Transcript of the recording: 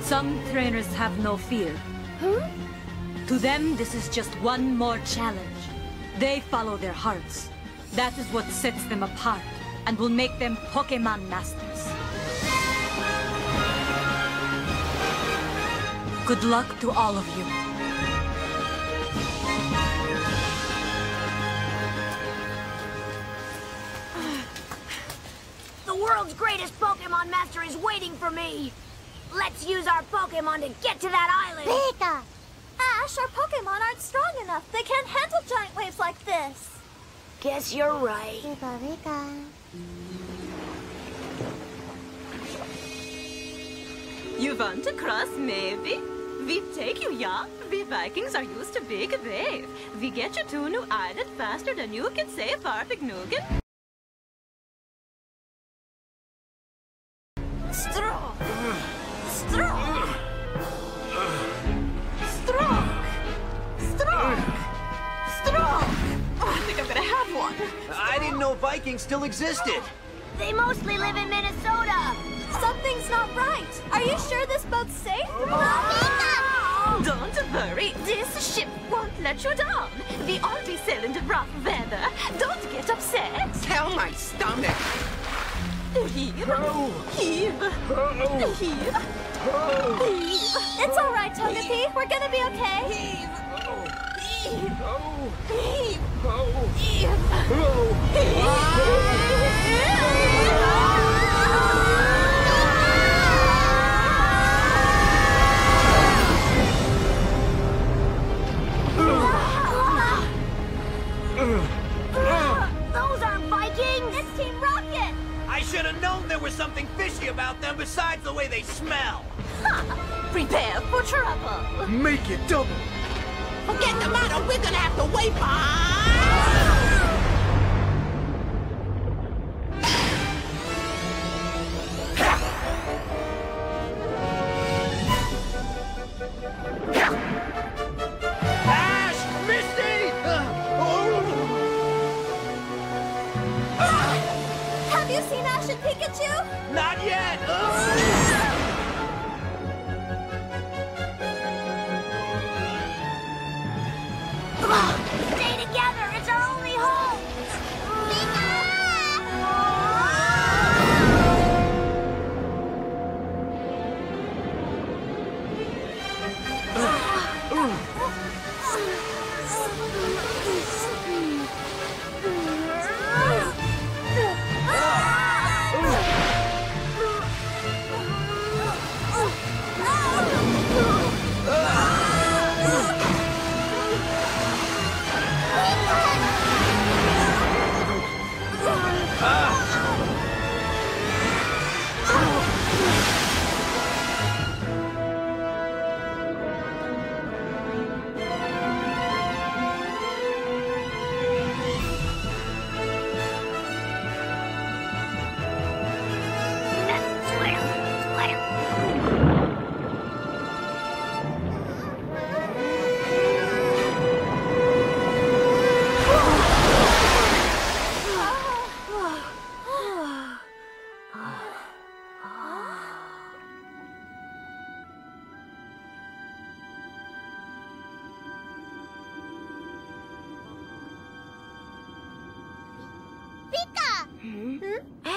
Some trainers have no fear. To them, this is just one more challenge. They follow their hearts. That is what sets them apart and will make them Pokemon Masters. Good luck to all of you. The world's greatest Pokemon Master is waiting for me. Let's use our Pokemon to get to that island. Pika! Ash, our Pokemon aren't strong enough. They can't handle giant waves like this. Guess you're right. Pika, Pika. You want to cross, maybe? We take you, yeah? We Vikings are used to big wave. We get you to New Island faster than you can say Farpig Vikings still existed. They mostly live in Minnesota. Something's not right. Are you sure this boat's safe? Don't worry, this ship won't let you down. We all be sailing the rough weather. Don't get upset. Tell my stomach. Heave. Heave. Heave. Heave. It's all right, Togepi. We're gonna be okay. Heave. Heave. Heave. Those aren't Vikings. It's Team Rocket. I should have known there was something fishy about them besides the way they smell. Prepare for trouble. Make it double. Forget the matter. We're gonna have to wait for. Pikachu? Not yet! Stay 了。Mm-hmm. Pika!